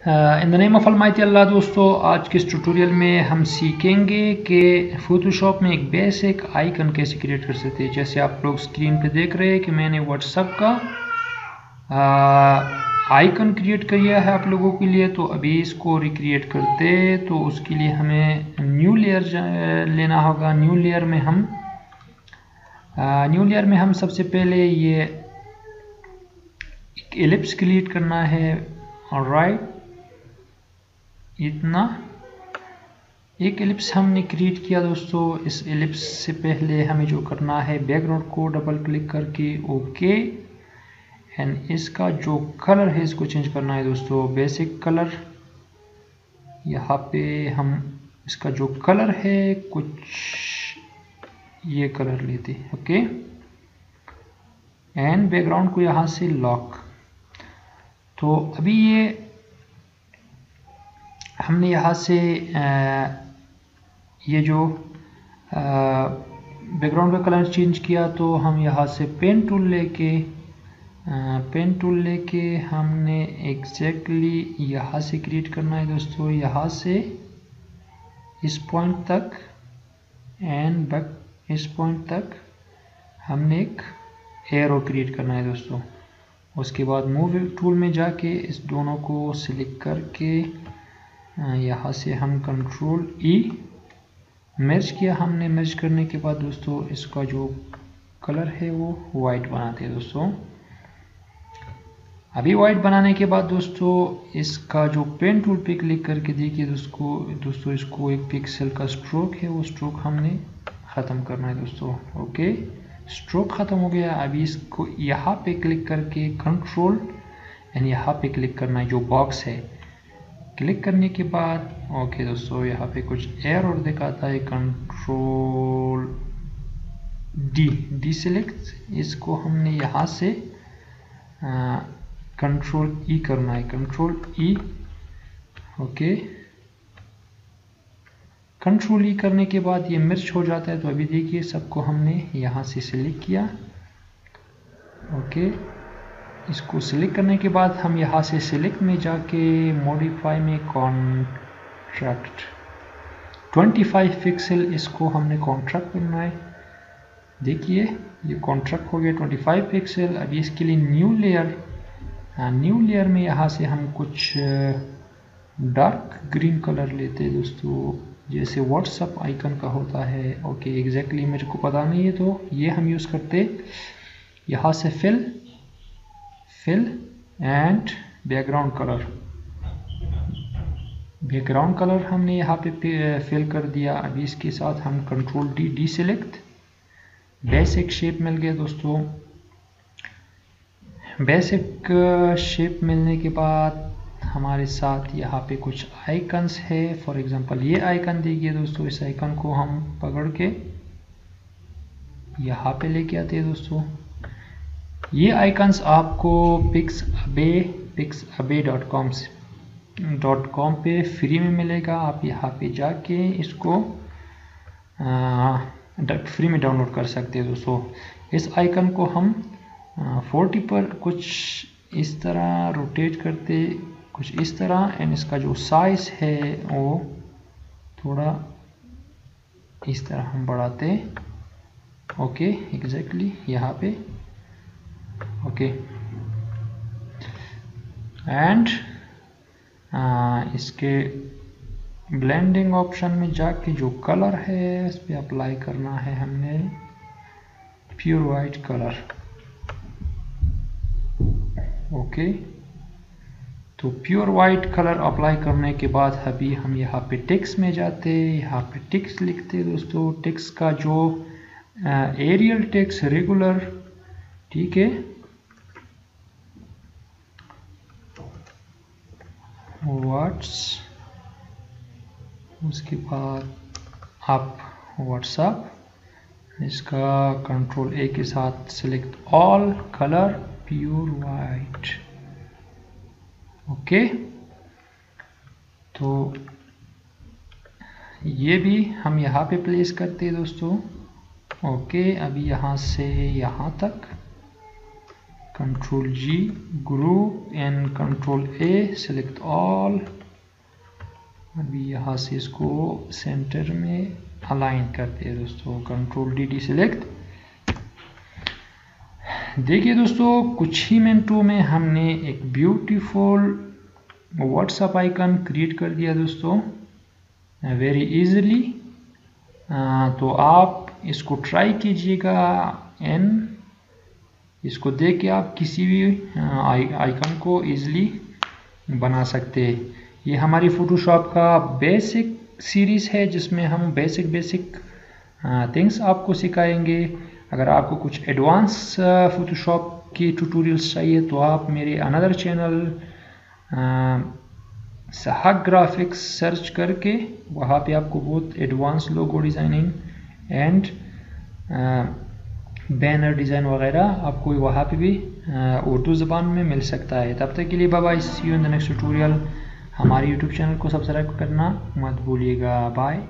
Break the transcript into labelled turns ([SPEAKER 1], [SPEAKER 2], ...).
[SPEAKER 1] In the name of almighty अल्लाह दोस्तों आज के इस ट्यूटोरियल में हम सीखेंगे कि फोटोशॉप में एक बेसिक आइकन कैसे क्रिएट कर सकते हैं। जैसे आप लोग स्क्रीन पे देख रहे हैं कि मैंने व्हाट्सअप का आइकन क्रिएट किया है आप लोगों के लिए तो अभी इसको रिक्रिएट करते तो उसके लिए हमें न्यू लेयर लेना होगा। न्यू लेयर में हम न्यू लेयर में हम सबसे पहले ये एक एलिप्स क्रिएट करना है। राइट इतना। एक एलिप्स हमने क्रिएट किया दोस्तों। इस एलिप्स से पहले हमें जो करना है बैकग्राउंड को डबल क्लिक करके ओके एंड इसका जो कलर है, इसको चेंज करना है दोस्तों। बेसिक कलर यहाँ पे हम इसका जो कलर है, कुछ ये कलर लेते ओके एंड बैकग्राउंड को यहाँ से लॉक तो अभी ये हमने यहाँ से ये जो बैकग्राउंड का कलर चेंज किया तो हम यहाँ से पेन टूल लेके पेन टूल लेके हमने एग्जैक्टली यहाँ से क्रिएट करना है दोस्तों। यहाँ से इस पॉइंट तक एंड बैक इस पॉइंट तक हमने एक एरो क्रिएट करना है दोस्तों। उसके बाद मूव टूल में जाके इस दोनों को सिलेक्ट करके यहाँ से हम कंट्रोल ई मर्ज किया हमने। मर्ज करने के बाद दोस्तों इसका जो कलर है वो वाइट बनाते हैं दोस्तों। अभी वाइट बनाने के बाद दोस्तों इसका जो पेन टूल पे क्लिक करके देखिए दोस्तों। दोस्तों इसको एक पिक्सल का स्ट्रोक है, वो स्ट्रोक हमने ख़त्म करना है दोस्तों। ओके स्ट्रोक ख़त्म हो गया। अभी इसको यहाँ पे क्लिक करके कंट्रोल एंड यहाँ पे क्लिक करना है जो बॉक्स है। क्लिक करने के बाद ओके दोस्तों, यहाँ पे कुछ एयर और दिखाता है कंट्रोल डी डी सिलेक्ट इसको हमने यहाँ से कंट्रोल ई e करना है। Control E okay control E करने के बाद ये मिर्च हो जाता है तो अभी देखिए, सबको हमने यहाँ से सिलेक्ट किया ओके इसको सिलेक्ट करने के बाद हम यहाँ से सिलेक्ट में जाके मॉडिफाई में कॉन्ट्रैक्ट 25 पिक्सल इसको हमने कॉन्ट्रैक्ट करना है। देखिए, ये कॉन्ट्रैक्ट हो गया 25 पिक्सल अभी इसके लिए न्यू लेयर न्यू लेयर में यहाँ से हम कुछ डार्क ग्रीन कलर लेते हैं दोस्तों। जैसे व्हाट्सअप आइकन का होता है। ओके एग्जैक्टली मेरे को पता नहीं है तो ये हम यूज़ करते। यहाँ से fill fill and background color. Background colour हमने यहाँ पे फिल कर दिया। अभी इसके साथ हम control D D select basic shape मिल गया दोस्तों। बेसिक शेप मिलने के बाद हमारे साथ यहाँ पे कुछ आइकन्स है। फॉर एग्जांपल ये आइकन देखिए दोस्तों। इस आइकन को हम पकड़ के यहाँ पे लेके आते हैं दोस्तों। ये आइकन्स आपको पिक्स अबे पिक्स अबे डॉट कॉम से डॉट कॉम पर फ्री में मिलेगा। आप यहाँ पे जाके इसको आ, फ्री में डाउनलोड कर सकते हैं दोस्तों। इस आइकन को हम 40 पर कुछ इस तरह रोटेट करते कुछ इस तरह एंड इसका जो साइज़ है वो थोड़ा इस तरह हम बढ़ाते। ओके एग्जैक्टली यहाँ पे। ओके एंड इसके ब्लेंडिंग ऑप्शन में जाके जो कलर है, इस पर अप्लाई करना है हमने प्योर वाइट कलर ओके तो प्योर वाइट कलर अप्लाई करने के बाद अभी हम यहाँ पे टिक्स में जाते यहाँ पे टिक्स लिखते दोस्तों। टिक्स का जो एरियल टेक्स्ट रेगुलर ठीक है? व्हाट्स उसके बाद आप व्हाट्सअप इसका कंट्रोल ए के साथ select all colour pure white okay तो ये भी हम यहाँ पे प्लेस करते हैं दोस्तों. ओके अभी यहाँ से यहाँ तक. Control G group and control A select all अभी यहाँ से इसको सेंटर में अलाइन करते हैं दोस्तों। कंट्रोल डी डी सेलेक्ट देखिए दोस्तों, कुछ ही मिनटों में हमने एक ब्यूटीफुल व्हाट्सएप आइकन क्रिएट कर दिया दोस्तों। वेरी इजीली तो आप इसको ट्राई कीजिएगा एन इसको देख के आप किसी भी आइकन को इजीली बना सकते हैं। ये हमारी फोटोशॉप का बेसिक सीरीज़ है, जिसमें हम बेसिक बेसिक थिंग्स आपको सिखाएँगे। अगर आपको कुछ एडवांस फोटोशॉप की ट्यूटोरियल्स चाहिए तो आप मेरे अनदर चैनल सहक ग्राफिक्स सर्च करके वहाँ पे आपको बहुत advance logo designing and banner design वगैरह आपको वहाँ पे भी उर्दू ज़बान में मिल सकता है। तब तक के लिए बाबा see you in the next tutorial हमारे यूट्यूब चैनल को सब्सक्राइब करना मत भूलिएगा। बाय